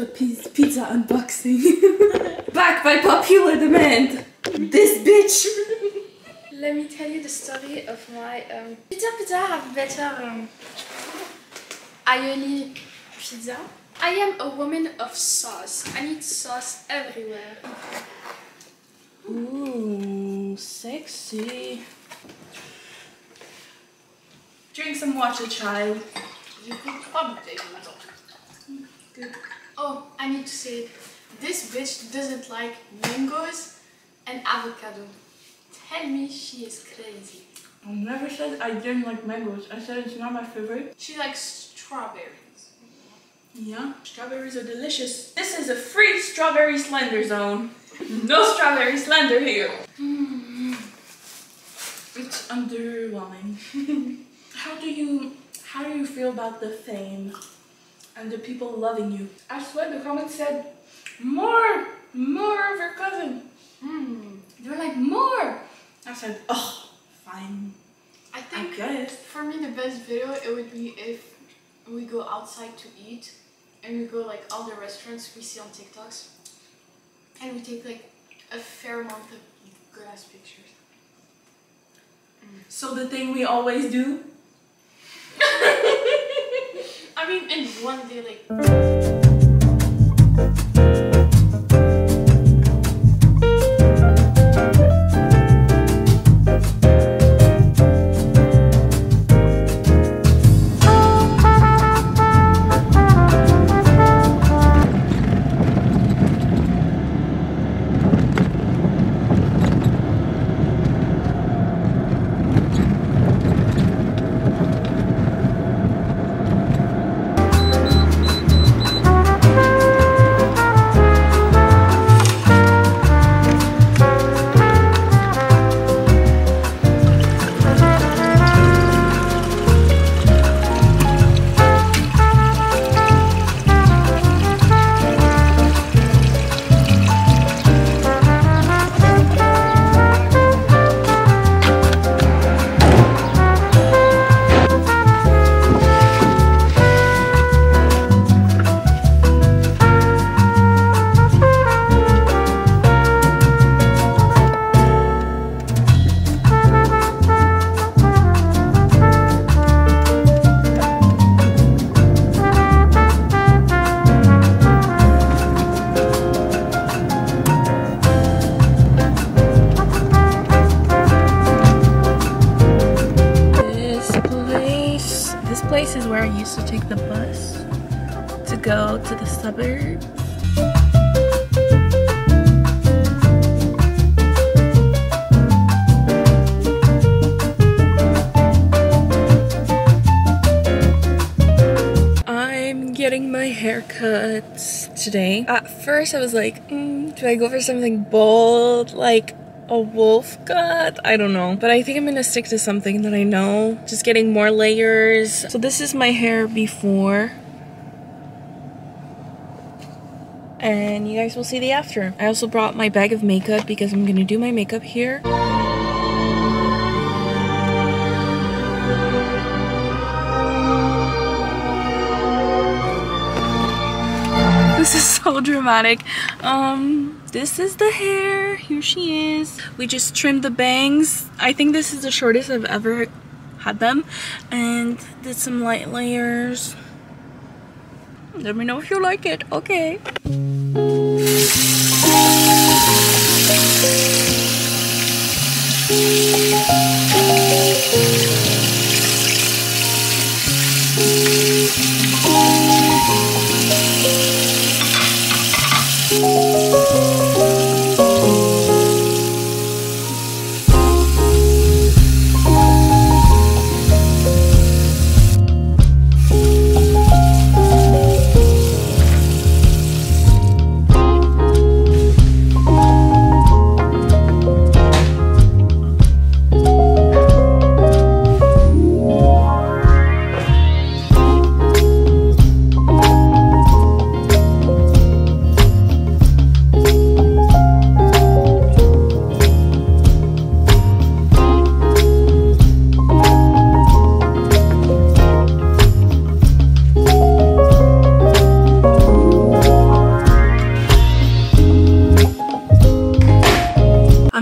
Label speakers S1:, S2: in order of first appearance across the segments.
S1: do a pizza unboxing. Back by popular demand. This bitch.
S2: Let me tell you the story of my um, pizza pizza have better um, aioli pizza. I am a woman of sauce. I need sauce everywhere.
S1: Ooh, sexy. Drink some water, child.
S2: You could probably take Good. Oh, I need to say, this bitch doesn't like mangoes and avocado. Tell me she is crazy.
S1: I never said I didn't like mangoes. I said it's not my favorite.
S2: She likes strawberries.
S1: Yeah, strawberries are delicious. This is a free strawberry slender zone. No strawberry slender here. Mm. It's underwhelming. how do you how do you feel about the fame and the people loving you? I swear the comments said more, more of your cousin. Mm. They were like more. I said, oh, fine.
S2: I think
S1: I guess.
S2: for me the best video it would be if we go outside to eat and we go like all the restaurants we see on TikToks and we take like a fair amount of good ass pictures.
S1: Mm. So the thing we always do?
S2: I mean in one day like
S1: go to the suburbs. I'm getting my haircut today. At first I was like, mm, do I go for something bold like a wolf cut? I don't know. But I think I'm gonna stick to something that I know. Just getting more layers. So this is my hair before. and you guys will see the after. I also brought my bag of makeup because I'm gonna do my makeup here. This is so dramatic. Um, this is the hair. Here she is. We just trimmed the bangs. I think this is the shortest I've ever had them. And did some light layers. Let me know if you like it. Okay.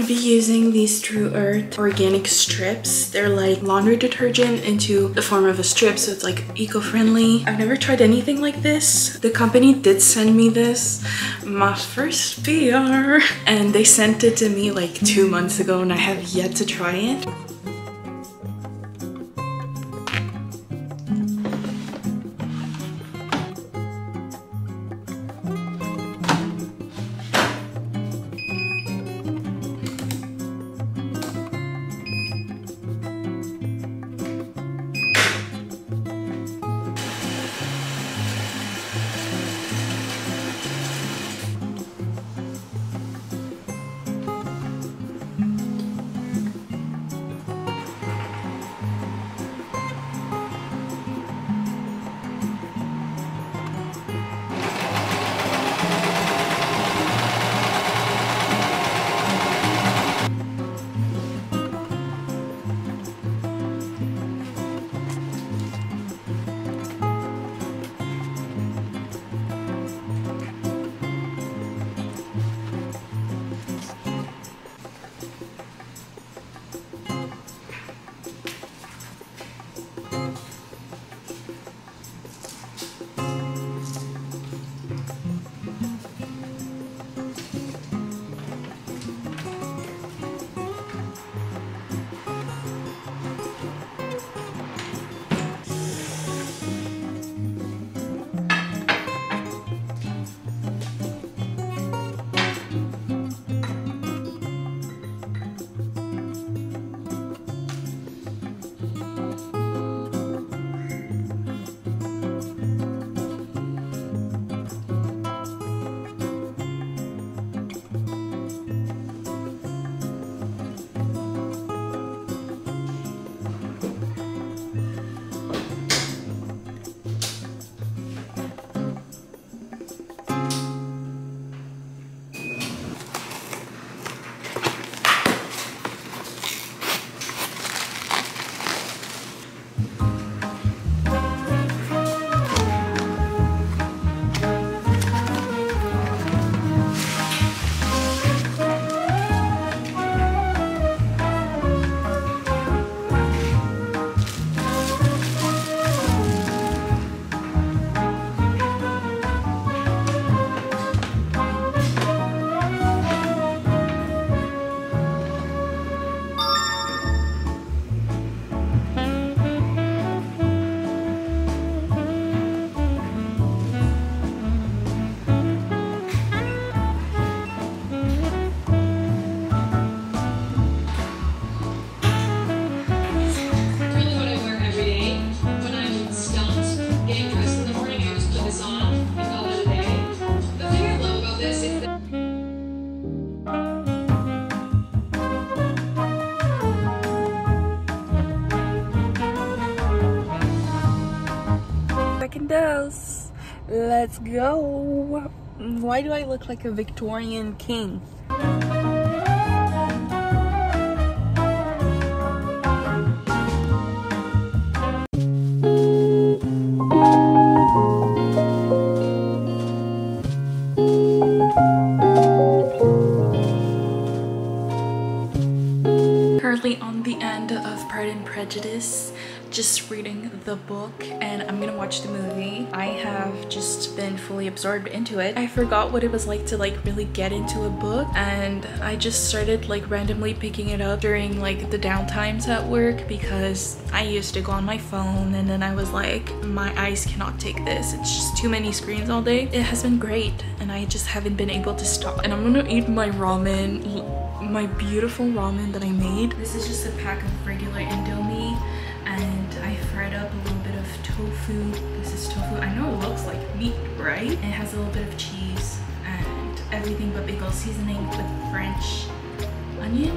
S1: to be using these Tru Earth organic strips. They're like laundry detergent into the form of a strip, so it's like eco-friendly. I've never tried anything like this. The company did send me this, my first PR, and they sent it to me like two months ago and I have yet to try it. Second. Let's go. Why do I look like a Victorian king? Currently on the end of Pride and Prejudice, just reading the book the movie. I have just been fully absorbed into it. I forgot what it was like to like really get into a book and I just started like randomly picking it up during like the downtimes at work because I used to go on my phone and then I was like my eyes cannot take this. It's just too many screens all day. It has been great and I just haven't been able to stop. And I'm gonna eat my ramen my beautiful ramen that I made. This is just a pack of regular Indomie tofu. This is tofu. I know it looks like meat, right? It has a little bit of cheese and everything but bagel seasoning with French onion.